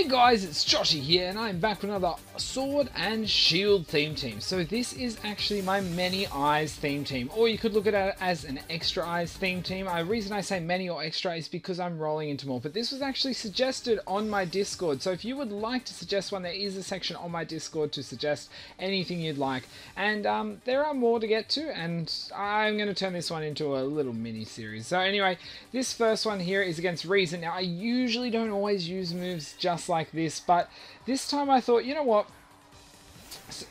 Hey guys, it's Joshie here, and I'm back with another Sword and Shield theme team. So this is actually my Many Eyes theme team, or you could look at it as an Extra Eyes theme team. The reason I say many or extra is because I'm rolling into more, but this was actually suggested on my Discord. So if you would like to suggest one, there is a section on my Discord to suggest anything you'd like. And um, there are more to get to, and I'm going to turn this one into a little mini series. So anyway, this first one here is against Reason. Now I usually don't always use moves just like this. But this time I thought, you know what?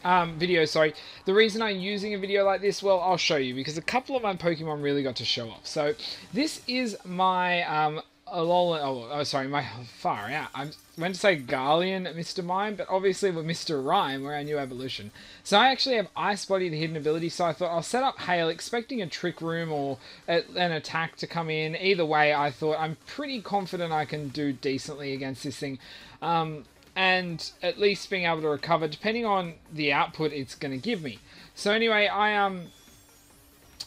Um, video, sorry. The reason I'm using a video like this, well, I'll show you because a couple of my Pokemon really got to show off. So this is my um, Alolan, oh, oh, sorry, my far out. I meant to say Galarian, Mr. Mime, but obviously we're Mr. Rime, we're our new evolution. So I actually have Ice Body, the hidden ability, so I thought I'll set up Hail, expecting a Trick Room or a, an attack to come in. Either way, I thought I'm pretty confident I can do decently against this thing. Um, and at least being able to recover, depending on the output it's going to give me. So anyway, I um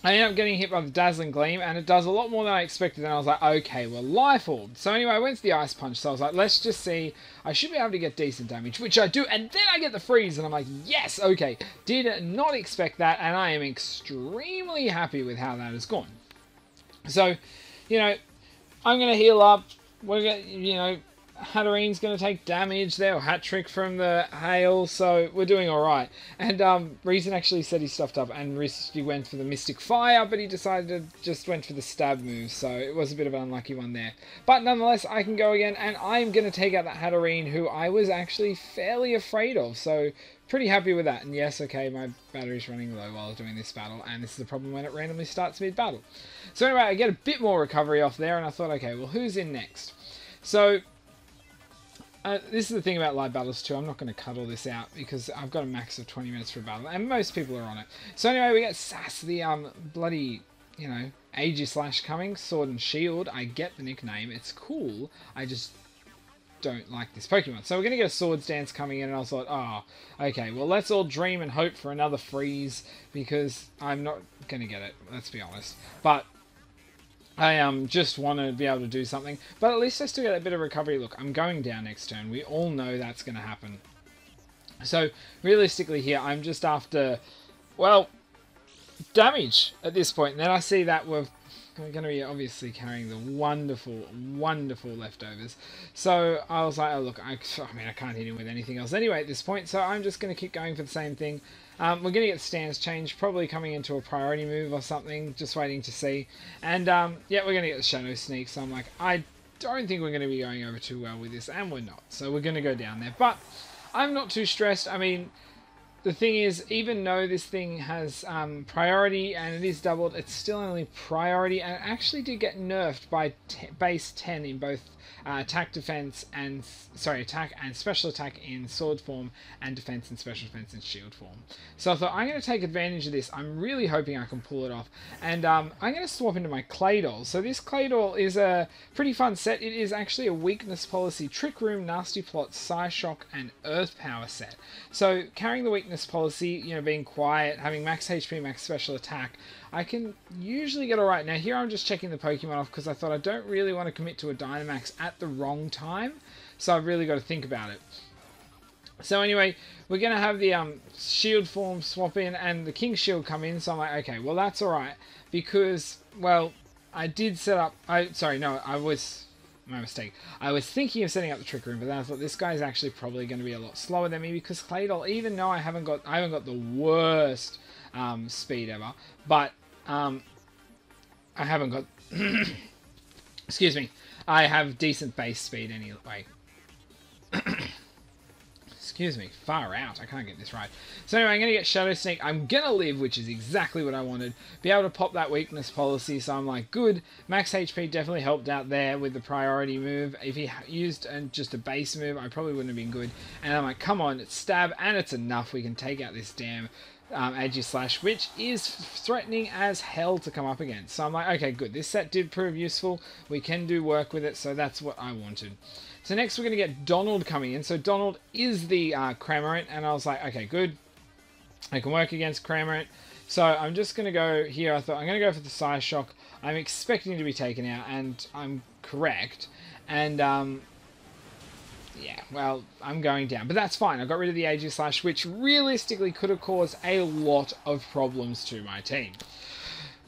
I end up getting hit by the Dazzling Gleam, and it does a lot more than I expected, and I was like, okay, well, Life. So anyway, I went to the Ice Punch, so I was like, let's just see. I should be able to get decent damage, which I do, and then I get the Freeze, and I'm like, yes, okay. Did not expect that, and I am extremely happy with how that has gone. So, you know, I'm going to heal up. We're going to, you know, Hatterene's going to take damage there, Hat Trick from the hail, so we're doing alright. And um, Reason actually said he stuffed up, and Risky went for the Mystic Fire, but he decided to just went for the stab move, so it was a bit of an unlucky one there. But nonetheless, I can go again, and I'm going to take out that Hatterene, who I was actually fairly afraid of, so pretty happy with that. And yes, okay, my battery's running low while doing this battle, and this is the problem when it randomly starts mid-battle. So anyway, I get a bit more recovery off there, and I thought, okay, well, who's in next? So uh, this is the thing about live battles too. I'm not going to cut all this out because I've got a max of 20 minutes for a battle, and most people are on it. So anyway, we get Sass, the um bloody, you know, Aegislash coming, Sword and Shield. I get the nickname. It's cool. I just don't like this Pokemon. So we're going to get a Swords Dance coming in, and I was like, oh, okay, well, let's all dream and hope for another freeze, because I'm not going to get it, let's be honest. But I um, just want to be able to do something. But at least I still get a bit of recovery. Look, I'm going down next turn. We all know that's going to happen. So, realistically here, I'm just after, well, damage at this point. And then I see that we're going to be obviously carrying the wonderful, wonderful leftovers. So I was like, oh, look, I, I mean, I can't hit him with anything else anyway at this point. So I'm just going to keep going for the same thing. Um, we're going to get stance change, probably coming into a priority move or something, just waiting to see. And um, yeah, we're going to get the Shadow Sneak, so I'm like, I don't think we're going to be going over too well with this, and we're not. So we're going to go down there. But I'm not too stressed. I mean, the thing is, even though this thing has um, priority and it is doubled, it's still only priority, and actually did get nerfed by base 10 in both uh, attack defense and sorry attack and special attack in sword form and defense and special defense in shield form. So I thought I'm going to take advantage of this. I'm really hoping I can pull it off. And um, I'm going to swap into my Claydol. So this Claydol is a pretty fun set. It is actually a weakness policy trick room nasty plot psy shock, and earth power set. So carrying the weakness policy you know being quiet having max HP max special attack I can usually get alright. Now here I'm just checking the Pokemon off because I thought I don't really want to commit to a Dynamax at the wrong time. So I've really got to think about it. So anyway, we're going to have the um, shield form swap in and the King Shield come in. So I'm like, okay, well that's alright. Because, well, I did set up... I Sorry, no, I was... My mistake. I was thinking of setting up the Trick Room, but then I thought this guy's actually probably going to be a lot slower than me because Claydol, even though I haven't got I haven't got the worst um, speed ever, but um, I haven't got... excuse me. I have decent base speed anyway. Excuse me. Far out. I can't get this right. So anyway, I'm going to get Shadow Sneak. I'm going to live, which is exactly what I wanted. Be able to pop that weakness policy. So I'm like, good. Max HP definitely helped out there with the priority move. If he used just a base move, I probably wouldn't have been good. And I'm like, come on, it's stab, and it's enough. We can take out this damn um, Aegislash, which is threatening as hell to come up against. So I'm like, okay, good. This set did prove useful. We can do work with it, so that's what I wanted. So next we're going to get Donald coming in. So Donald is the uh, Cramorant, and I was like, okay, good. I can work against Cramorant. So I'm just going to go here. I thought I'm going to go for the Psyshock. I'm expecting to be taken out, and I'm correct. And um, yeah, well, I'm going down. But that's fine. I got rid of the AG Aegislash, which realistically could have caused a lot of problems to my team.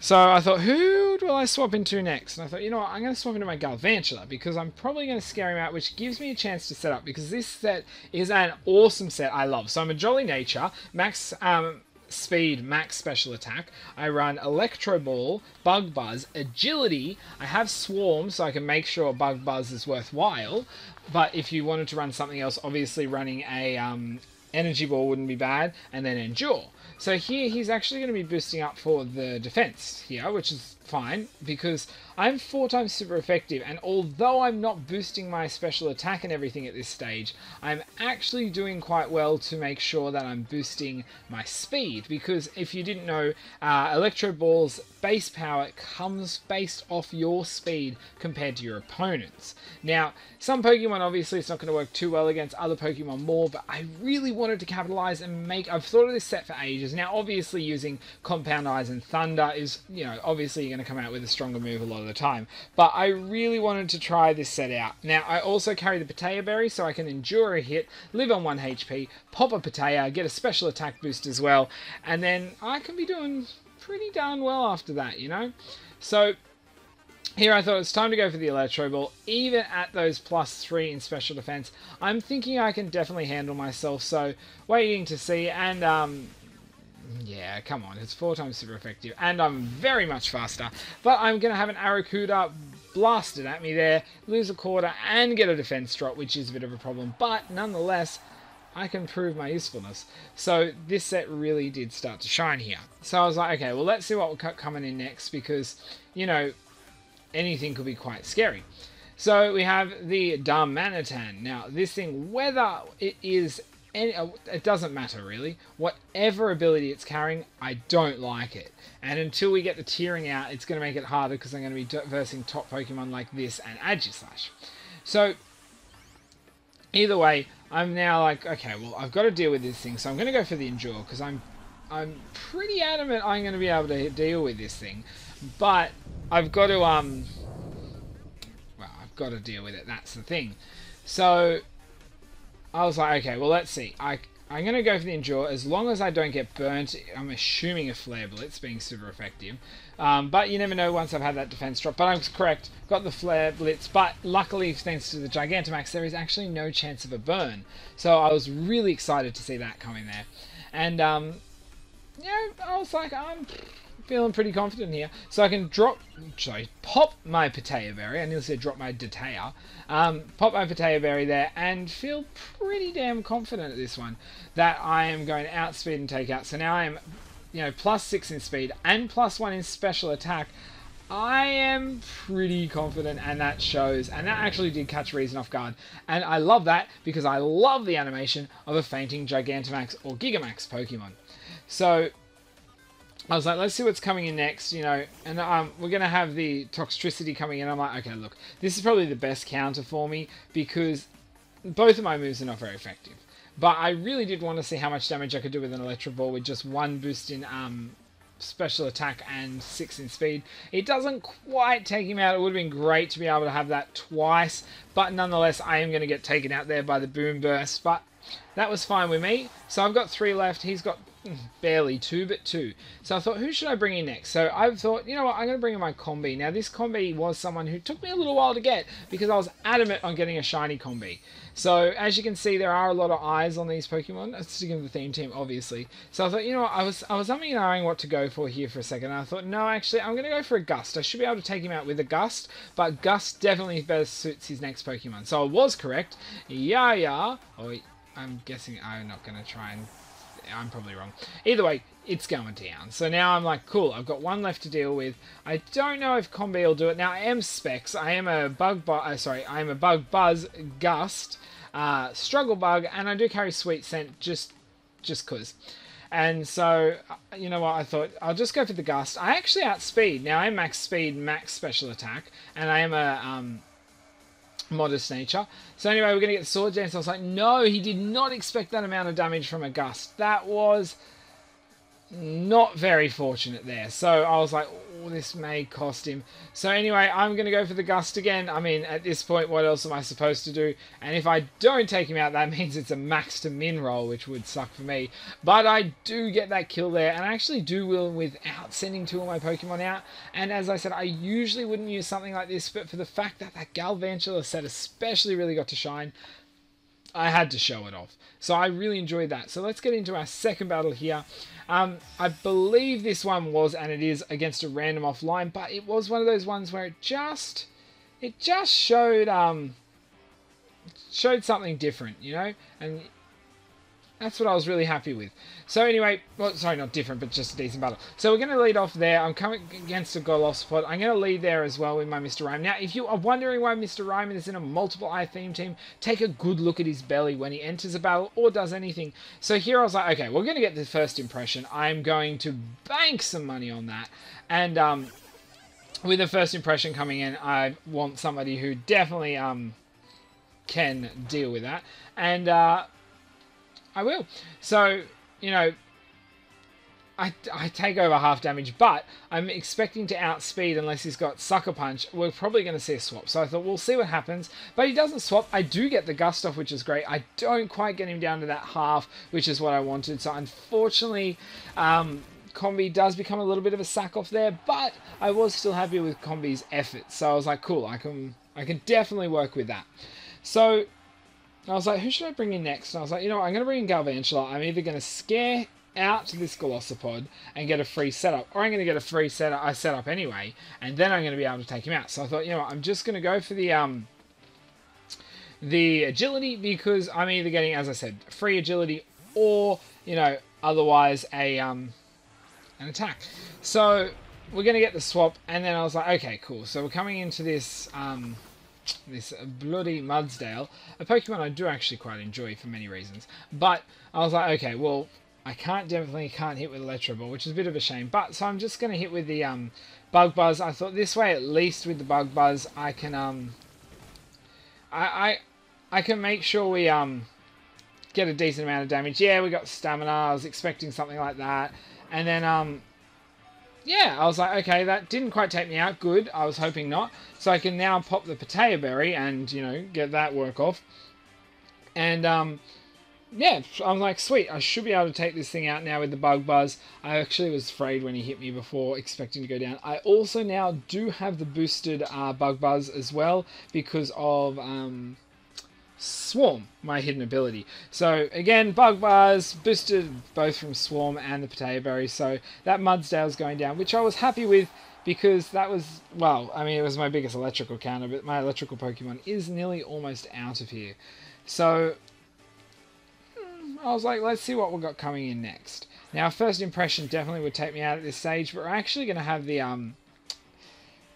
So I thought, who will I swap into next? And I thought, you know what, I'm going to swap into my Galvantula because I'm probably going to scare him out, which gives me a chance to set up because this set is an awesome set I love. So I'm a Jolly Nature, max um, speed, max special attack. I run Electro Ball, Bug Buzz, Agility. I have Swarm so I can make sure Bug Buzz is worthwhile. But if you wanted to run something else, obviously running a um, Energy Ball wouldn't be bad, and then Endure. So here he's actually going to be boosting up for the defense here, which is fine because I'm four times super effective and although I'm not boosting my special attack and everything at this stage, I'm actually doing quite well to make sure that I'm boosting my speed because if you didn't know, uh, Electro Ball's base power comes based off your speed compared to your opponents. Now, some Pokemon obviously it's not going to work too well against other Pokemon more, but I really wanted to capitalize and make, I've thought of this set for ages. Now, obviously using Compound Eyes and Thunder is, you know, obviously going to come out with a stronger move a lot of the time. But I really wanted to try this set out. Now, I also carry the Petaya Berry, so I can endure a hit, live on 1 HP, pop a Petaya, get a special attack boost as well, and then I can be doing pretty darn well after that, you know? So, here I thought it's time to go for the Electro Ball. Even at those plus 3 in special defense, I'm thinking I can definitely handle myself, so waiting to see, and um, yeah, come on, it's four times super effective, and I'm very much faster. But I'm going to have an Arrokuda blasted at me there, lose a quarter, and get a defense drop, which is a bit of a problem. But nonetheless, I can prove my usefulness. So this set really did start to shine here. So I was like, okay, well, let's see what will coming in next, because, you know, anything could be quite scary. So we have the Darmanitan. Now, this thing, whether it is any, uh, it doesn't matter really. Whatever ability it's carrying, I don't like it. And until we get the tiering out, it's going to make it harder because I'm going to be versing top Pokemon like this and Aegislash. So, either way, I'm now like, okay, well, I've got to deal with this thing, so I'm going to go for the Endure because I'm, I'm pretty adamant I'm going to be able to deal with this thing. But I've got to, um, well, I've got to deal with it. That's the thing. So I was like, okay, well, let's see. I, I'm going to go for the Endure as long as I don't get burnt. I'm assuming a Flare Blitz being super effective. Um, but you never know once I've had that defense drop. But I was correct. Got the Flare Blitz. But luckily, thanks to the Gigantamax, there is actually no chance of a burn. So I was really excited to see that coming there. And, um, yeah, I was like, I'm feeling pretty confident here. So I can drop, sorry, pop my Petaya Berry. I nearly said drop my Detea. Um, pop my Petaya Berry there and feel pretty damn confident at this one that I am going to outspeed and take out. So now I am, you know, plus six in speed and plus one in special attack. I am pretty confident, and that shows. And that actually did catch Reason off guard. And I love that because I love the animation of a fainting Gigantamax or Gigamax Pokemon. So I was like, let's see what's coming in next, you know, and um, we're going to have the Toxtricity coming in. I'm like, okay, look, this is probably the best counter for me because both of my moves are not very effective. But I really did want to see how much damage I could do with an Electro Ball with just one boost in um, special attack and six in speed. It doesn't quite take him out. It would have been great to be able to have that twice, but nonetheless, I am going to get taken out there by the Boom Burst. But that was fine with me. So I've got three left. He's got barely two, but two. So I thought, who should I bring in next? So I thought, you know what, I'm going to bring in my Combee. Now, this Combee was someone who took me a little while to get because I was adamant on getting a shiny Combee. So as you can see, there are a lot of eyes on these Pokemon. Sticking to the theme team, obviously. So I thought, you know what, I was I was umming and ahhing what to go for here for a second. And I thought, no, actually, I'm going to go for a Gust. I should be able to take him out with a Gust, but Gust definitely better suits his next Pokemon. So I was correct. Yeah, yeah. Oh, I'm guessing I'm not going to try and I'm probably wrong. Either way, it's going down. So now I'm like, cool, I've got one left to deal with. I don't know if Combee will do it. Now, I am Specs. I am a Bug bu uh, sorry, I am a Bug Buzz Gust, uh, Struggle Bug, and I do carry Sweet Scent just, just cause. And so, uh, you know what, I thought, I'll just go for the Gust. I actually outspeed. Now, I am max speed, max special attack, and I am a, um, modest nature. So anyway, we're going to get the Sword Dance. I was like, no, he did not expect that amount of damage from a Gust. That was not very fortunate there. So I was like, oh, this may cost him. So anyway, I'm going to go for the Gust again. I mean, at this point, what else am I supposed to do? And if I don't take him out, that means it's a max to min roll, which would suck for me. But I do get that kill there, and I actually do will without sending two of my Pokemon out. And as I said, I usually wouldn't use something like this, but for the fact that that Galvantula set especially really got to shine, I had to show it off. So I really enjoyed that. So let's get into our second battle here. Um, I believe this one was, and it is, against a random offline, but it was one of those ones where it just, it just showed, um, showed something different, you know? And that's what I was really happy with. So anyway, well, sorry, not different, but just a decent battle. So we're going to lead off there. I'm coming against a Golisopod. I'm going to lead there as well with my Mr. Rime. Now, if you are wondering why Mr. Rime is in a multiple eye theme team, take a good look at his belly when he enters a battle or does anything. So here I was like, okay, we're going to get the first impression. I'm going to bank some money on that. And um, with the first impression coming in, I want somebody who definitely um, can deal with that. And... Uh, I will. So, you know, I, I take over half damage, but I'm expecting to outspeed unless he's got Sucker Punch. We're probably going to see a swap. So I thought, we'll see what happens. But he doesn't swap. I do get the Gust off, which is great. I don't quite get him down to that half, which is what I wanted. So unfortunately, um, Combee does become a little bit of a sack off there, but I was still happy with Combee's effort. So I was like, cool, I can, I can definitely work with that. So I was like, who should I bring in next? And I was like, you know what, I'm going to bring in Galvantula. I'm either going to scare out this Golisopod and get a free setup, or I'm going to get a free setup, I set up anyway, and then I'm going to be able to take him out. So I thought, you know what, I'm just going to go for the um the agility because I'm either getting, as I said, free agility or you know otherwise a um an attack. So we're going to get the swap, and then I was like, okay, cool. So we're coming into this um this bloody Mudsdale, a Pokemon I do actually quite enjoy for many reasons. But I was like, okay, well, I can't definitely can't hit with Electro Ball, which is a bit of a shame. But so I'm just going to hit with the um, Bug Buzz. I thought this way, at least with the Bug Buzz, I can um, I I, I can make sure we um get a decent amount of damage. Yeah, we got stamina. I was expecting something like that, and then um yeah, I was like, okay, that didn't quite take me out. Good. I was hoping not. So I can now pop the potato Berry and, you know, get that work off. And, um, yeah, I'm like, sweet, I should be able to take this thing out now with the Bug Buzz. I actually was afraid when he hit me before, expecting to go down. I also now do have the boosted uh, Bug Buzz as well because of, um, Swarm, my hidden ability. So again, Bug Buzz boosted both from Swarm and the Potato Berry, so that Mudsdale's going down, which I was happy with because that was, well, I mean, it was my biggest electrical counter, but my electrical Pokemon is nearly almost out of here. So, hmm, I was like, let's see what we've got coming in next. Now, first impression definitely would take me out at this stage, but we're actually going to have the, um,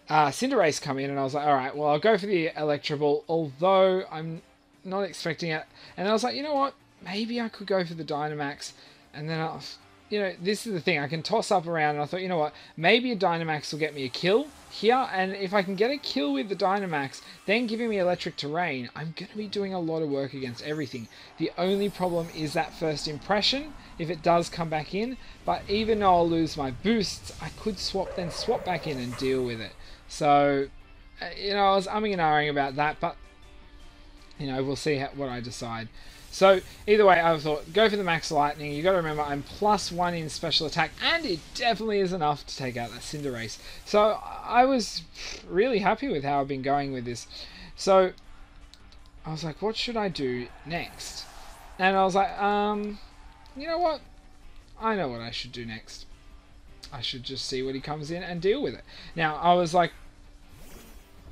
uh, Cinderace come in, and I was like, alright, well, I'll go for the Electroball, although I'm not expecting it. And I was like, you know what? Maybe I could go for the Dynamax. And then I was, you know, this is the thing. I can toss up around. And I thought, you know what? Maybe a Dynamax will get me a kill here. And if I can get a kill with the Dynamax, then giving me Electric Terrain, I'm going to be doing a lot of work against everything. The only problem is that first impression, if it does come back in. But even though I'll lose my boosts, I could swap then swap back in and deal with it. So, uh, you know, I was umming and ahhing about that. But you know, we'll see how, what I decide. So either way, I thought go for the max lightning. You got to remember I'm plus one in special attack, and it definitely is enough to take out that Cinderace. So I was really happy with how I've been going with this. So I was like, what should I do next? And I was like, um, you know what? I know what I should do next. I should just see what he comes in and deal with it. Now I was like,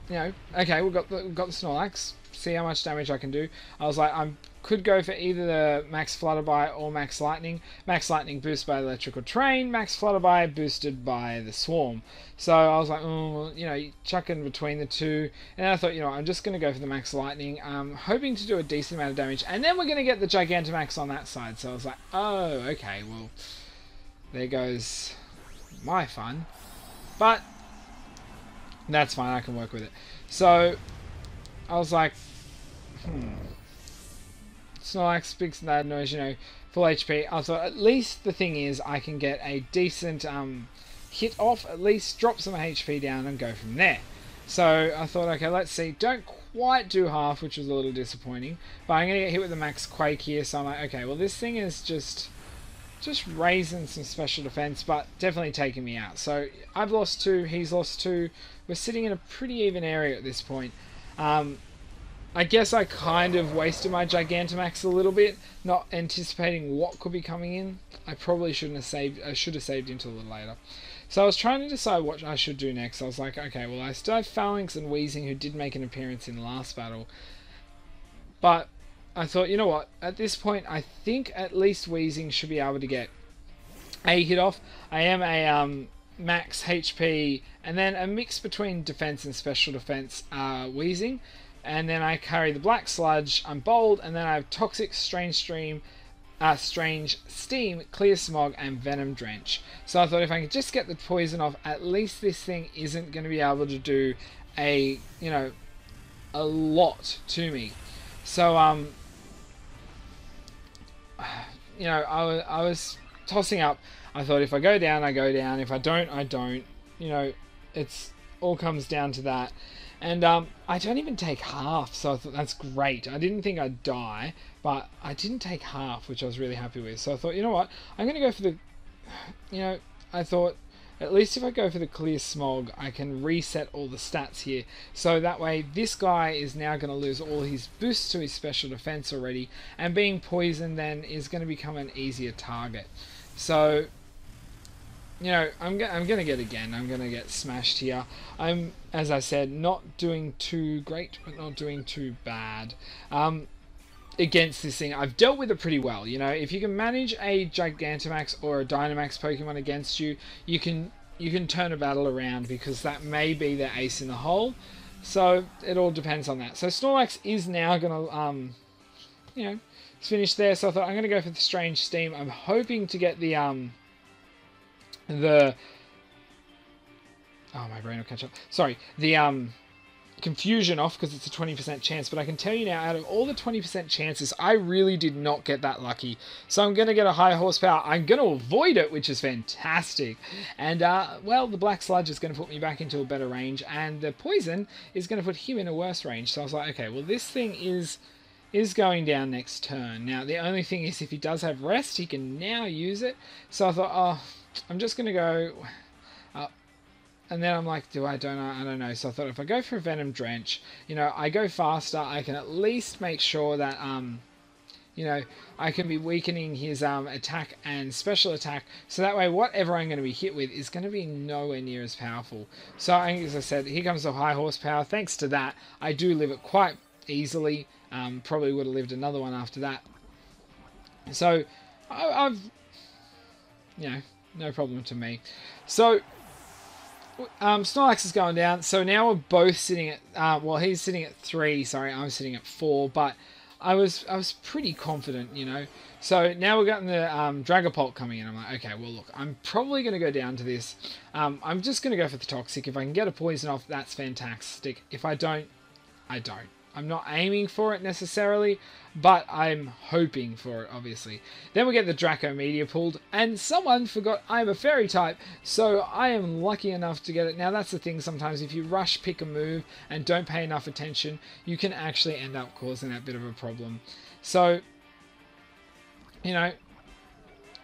you know, okay, we've got the, we've got the Snorlax see how much damage I can do. I was like, I could go for either the Max Flutterby or Max Lightning. Max Lightning boosted by Electrical Terrain, Max Flutterby boosted by the Swarm. So I was like, oh, you know, chucking between the two. And I thought, you know, I'm just going to go for the Max Lightning, um, hoping to do a decent amount of damage. And then we're going to get the Gigantamax on that side. So I was like, oh, okay, well, there goes my fun. But that's fine, I can work with it. So I was like, hmm. Snorlax, that noise, you know, full HP. I thought at least the thing is I can get a decent um, hit off, at least drop some HP down and go from there. So I thought, okay, let's see. Don't quite do half, which was a little disappointing. But I'm going to get hit with the max quake here, so I'm like, okay, well this thing is just just raising some special defense, but definitely taking me out. So I've lost two, he's lost two. We're sitting in a pretty even area at this point. Um, I guess I kind of wasted my Gigantamax a little bit, not anticipating what could be coming in. I probably shouldn't have saved. I should have saved until a little later. So I was trying to decide what I should do next. I was like, okay, well, I still have Falinks and Weezing who did make an appearance in the last battle. But I thought, you know what, at this point, I think at least Weezing should be able to get a hit off. I am a um, max HP and then a mix between defense and special defense uh, Weezing. And then I carry the Black Sludge, I'm bold, and then I have Toxic, Strange Stream, uh, Strange Steam, Clear Smog, and Venom Drench. So I thought if I could just get the poison off, at least this thing isn't going to be able to do a, you know, a lot to me. So, um, you know, I, I was tossing up. I thought if I go down, I go down. If I don't, I don't. You know, it's all comes down to that. And um, I don't even take half, so I thought that's great. I didn't think I'd die, but I didn't take half, which I was really happy with. So I thought, you know what, I'm going to go for the, you know, I thought at least if I go for the clear smog, I can reset all the stats here. So that way, this guy is now going to lose all his boosts to his special defense already, and being poisoned then is going to become an easier target. So you know, I'm, I'm going to get again. I'm going to get smashed here. I'm, as I said, not doing too great, but not doing too bad. Um, against this thing, I've dealt with it pretty well. You know, if you can manage a Gigantamax or a Dynamax Pokemon against you, you can you can turn a battle around because that may be the ace in the hole. So it all depends on that. So Snorlax is now going to, um, you know, it's finished there. So I thought I'm going to go for the Strange Steam. I'm hoping to get the um, the oh my brain will catch up. Sorry, the um confusion off because it's a 20% chance, but I can tell you now, out of all the 20% chances, I really did not get that lucky. So I'm going to get a high horsepower. I'm going to avoid it, which is fantastic. And, uh, well, the Black Sludge is going to put me back into a better range, and the Poison is going to put him in a worse range. So I was like, okay, well, this thing is is going down next turn. Now, the only thing is if he does have rest, he can now use it. So I thought, oh, I'm just going to go up. And then I'm like, do I, don't know, I don't know. So I thought if I go for a Venom Drench, you know, I go faster, I can at least make sure that, um, you know, I can be weakening his um, attack and special attack. So that way, whatever I'm going to be hit with is going to be nowhere near as powerful. So as I said, here comes the high horsepower. Thanks to that, I do live it quite easily. Um, probably would have lived another one after that. So I, I've, you know, no problem to me. So, um, Snorlax is going down. So now we're both sitting at, uh, well, he's sitting at three. Sorry, I'm sitting at four. But I was, I was pretty confident, you know. So now we're getting the um, Dragapult coming in. I'm like, okay, well, look, I'm probably going to go down to this. Um, I'm just going to go for the Toxic. If I can get a Poison off, that's fantastic. If I don't, I don't. I'm not aiming for it necessarily, but I'm hoping for it, obviously. Then we get the Draco Meteor pulled, and someone forgot I'm a fairy type, so I am lucky enough to get it. Now, that's the thing sometimes, if you rush pick a move and don't pay enough attention, you can actually end up causing that bit of a problem. So, you know,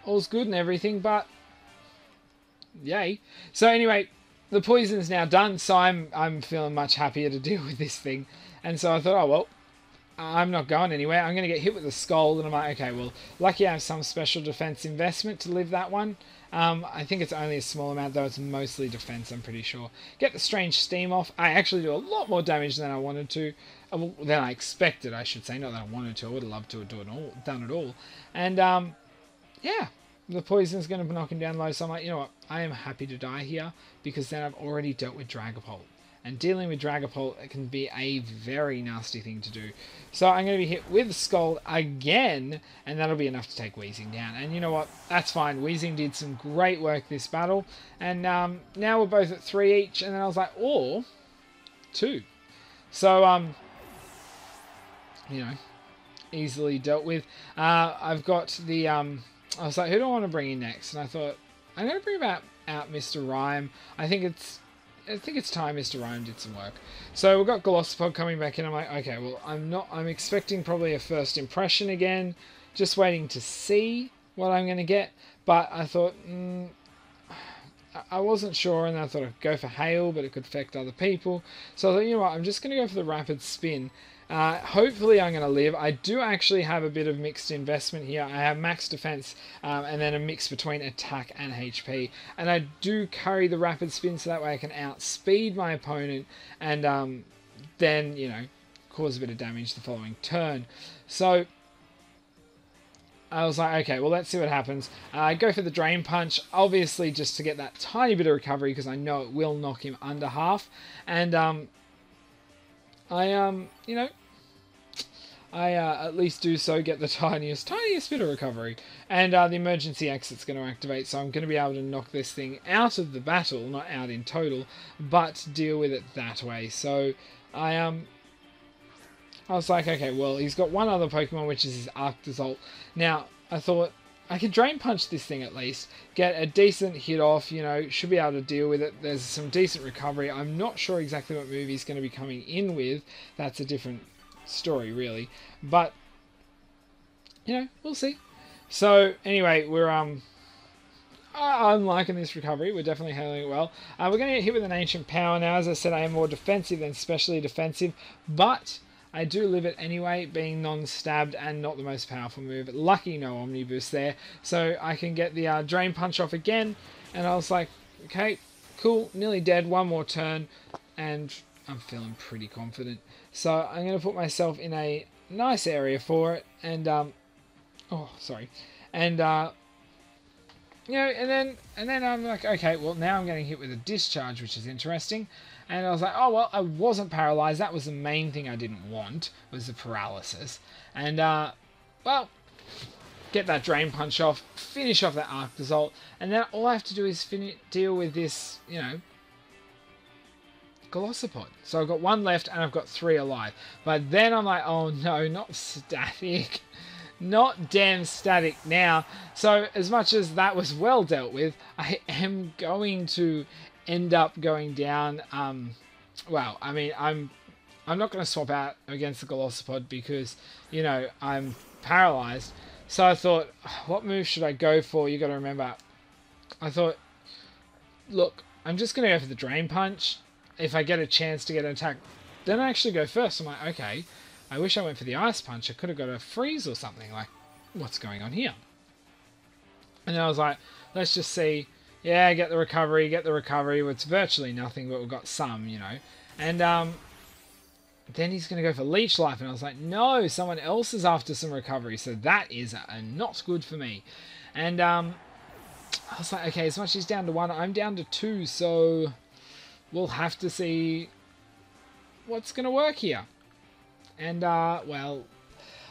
all's good and everything, but yay. So anyway, the poison's now done, so I'm I'm feeling much happier to deal with this thing. And so I thought, oh, well, I'm not going anywhere. I'm going to get hit with a Scald. And I'm like, okay, well, lucky I have some special defense investment to live that one. Um, I think it's only a small amount, though. It's mostly defense, I'm pretty sure. Get the strange steam off. I actually do a lot more damage than I wanted to. Uh, than I expected, I should say. Not that I wanted to. I would have loved to have done all. Done it all. And, um, yeah, the poison's going to knock him down low. So I'm like, you know what? I am happy to die here because then I've already dealt with Dragapult and dealing with Dragapult can be a very nasty thing to do. So I'm going to be hit with Scald again, and that'll be enough to take Weezing down. And you know what? That's fine. Weezing did some great work this battle, and um, now we're both at three each, and then I was like, or two. So, um, you know, easily dealt with. Uh, I've got the. Um, I was like, who do I want to bring in next? And I thought I'm going to bring out out Mr. Rime. I think it's I think it's time Mr. Rime did some work. So we've got Golisopod coming back in. I'm like, okay, well, I'm not. I'm expecting probably a first impression again. Just waiting to see what I'm going to get. But I thought, mm, I wasn't sure, and I thought I'd go for hail, but it could affect other people. So I thought, you know what, I'm just going to go for the rapid spin. Uh, hopefully, I'm going to live. I do actually have a bit of mixed investment here. I have max defense um, and then a mix between attack and HP. And I do carry the rapid spin so that way I can outspeed my opponent and um, then, you know, cause a bit of damage the following turn. So I was like, okay, well, let's see what happens. Uh, I go for the Drain Punch, obviously just to get that tiny bit of recovery because I know it will knock him under half. And um, I, um, you know, I uh, at least do so get the tiniest, tiniest bit of recovery. And uh, the emergency exit's going to activate, so I'm going to be able to knock this thing out of the battle, not out in total, but deal with it that way. So I um I was like, okay, well, he's got one other Pokemon, which is his Arctozolt. Now, I thought, I can Drain Punch this thing at least, get a decent hit off, you know, should be able to deal with it. There's some decent recovery. I'm not sure exactly what move he's going to be coming in with. That's a different story, really. But, you know, we'll see. So, anyway, we're, um, I'm liking this recovery. We're definitely handling it well. Uh, we're going to get hit with an Ancient Power now. As I said, I am more defensive than specially defensive, but I do live it anyway, being non-stabbed and not the most powerful move. Lucky no Omni Boost there, so I can get the uh, Drain Punch off again, and I was like, okay, cool, nearly dead, one more turn, and I'm feeling pretty confident. So I'm going to put myself in a nice area for it, and, um, oh, sorry, and, uh, you know, and then, and then I'm like, okay, well, now I'm getting hit with a discharge, which is interesting. And I was like, oh, well, I wasn't paralyzed. That was the main thing I didn't want, was the paralysis. And, uh, well, get that Drain Punch off, finish off that Arctozolt, and then all I have to do is deal with this, you know, Golisopod. So I've got one left and I've got three alive. But then I'm like, oh no, not static. Not damn static now. So as much as that was well dealt with, I am going to end up going down. Um, well, I mean, I'm I'm not going to swap out against the Golisopod because you know I'm paralyzed. So I thought, what move should I go for? You got to remember. I thought, look, I'm just going to go for the Drain Punch. If I get a chance to get an attack, then I actually go first. I'm like, okay. I wish I went for the Ice Punch. I could have got a freeze or something. Like, what's going on here? And I was like, let's just see yeah, get the recovery, get the recovery. It's virtually nothing, but we've got some, you know. And um, then he's going to go for Leech Life, and I was like, no, someone else is after some recovery, so that is uh, not good for me. And um, I was like, okay, as much as he's down to one, I'm down to two, so we'll have to see what's going to work here. And, uh, well,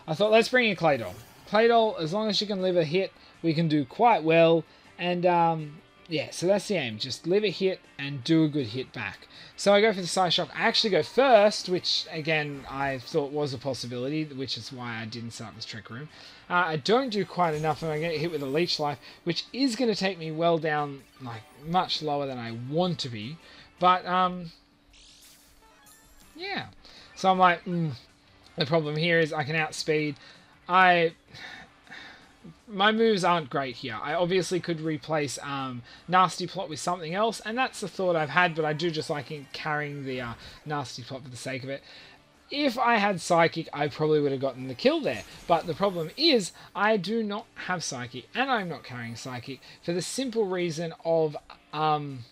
I thought, let's bring in Claydol. Claydol, as long as she can live a hit, we can do quite well. And um, yeah, so that's the aim. Just live a hit and do a good hit back. So I go for the Psyshock. I actually go first, which again I thought was a possibility, which is why I didn't up this trick room. Uh, I don't do quite enough, and I get hit with a Leech Life, which is going to take me well down, like much lower than I want to be. But um, yeah. So I'm like, mm, the problem here is I can outspeed. I my moves aren't great here. I obviously could replace um, Nasty Plot with something else, and that's the thought I've had, but I do just like carrying the uh, Nasty Plot for the sake of it. If I had Psychic, I probably would have gotten the kill there. But the problem is, I do not have Psychic, and I'm not carrying Psychic for the simple reason of, um,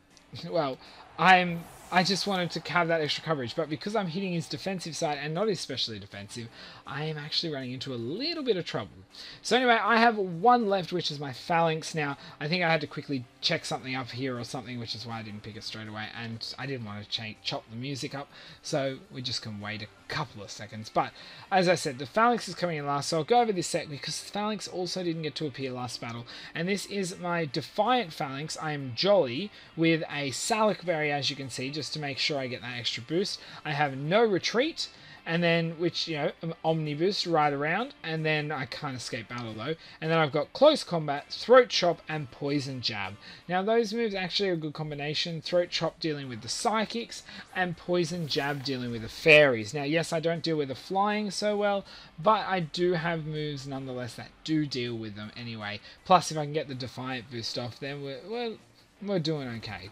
well, I'm I just wanted to have that extra coverage, but because I'm hitting his defensive side and not his specially defensive, I am actually running into a little bit of trouble. So anyway, I have one left, which is my Falinks. Now, I think I had to quickly check something up here or something, which is why I didn't pick it straight away, and I didn't want to chop the music up, so we just can wait a couple of seconds. But, as I said, the Falinks is coming in last, so I'll go over this set because the Falinks also didn't get to appear last battle, and this is my Defiant Falinks. I am Jolly with a Salac Berry, as you can see, just to make sure I get that extra boost. I have no retreat, and then which you know um, omni boost right around, and then I can't escape battle though, and then I've got close combat, throat chop, and poison jab. Now those moves actually are a good combination. Throat chop dealing with the psychics, and poison jab dealing with the fairies. Now yes, I don't deal with the flying so well, but I do have moves nonetheless that do deal with them anyway. Plus, if I can get the defiant boost off, then we're we're, we're doing okay.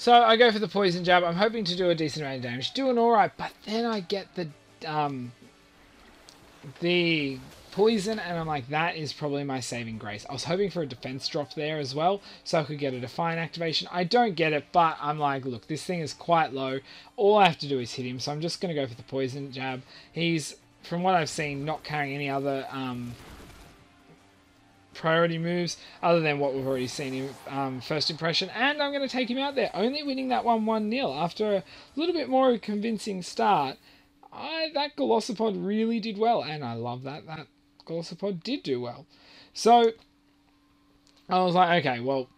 So I go for the poison jab. I'm hoping to do a decent amount of damage. Doing alright, but then I get the um, the poison and I'm like, that is probably my saving grace. I was hoping for a defense drop there as well so I could get a defiant activation. I don't get it, but I'm like, look, this thing is quite low. All I have to do is hit him, so I'm just going to go for the poison jab. He's, from what I've seen, not carrying any other um, priority moves other than what we've already seen in um, first impression. And I'm going to take him out there, only winning that one 1 0 after a little bit more of a convincing start. I, that Golisopod really did well, and I love that that Golisopod did do well. So I was like, okay, well,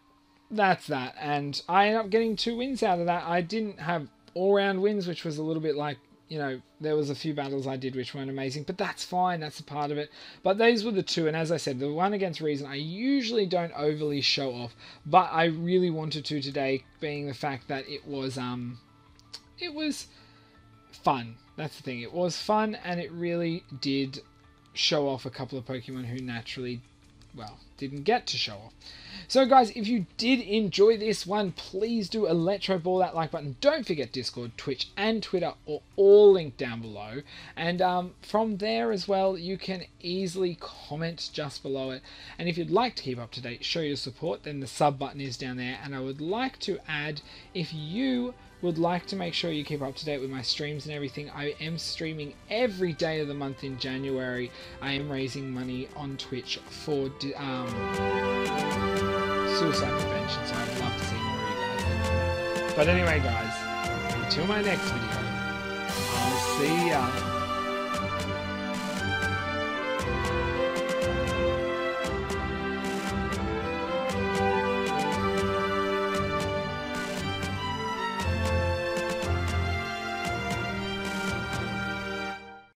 that's that, and I ended up getting two wins out of that. I didn't have all round wins, which was a little bit like you know, there was a few battles I did which weren't amazing, but that's fine. That's a part of it. But these were the two, and as I said, the one against Reason, I usually don't overly show off, but I really wanted to today, being the fact that it was um, it was fun. That's the thing. It was fun, and it really did show off a couple of Pokemon who naturally, well, didn't get to show off. So guys, if you did enjoy this one, please do electro ball that like button. Don't forget Discord, Twitch, and Twitter are all linked down below. And um, from there as well, you can easily comment just below it. And if you'd like to keep up to date, show your support, then the sub button is down there. And I would like to add, if you would like to make sure you keep up to date with my streams and everything, I am streaming every day of the month in January. I am raising money on Twitch for um, suicide prevention, so I'd love to see more of you guys. But anyway, guys, until my next video, I'll see ya.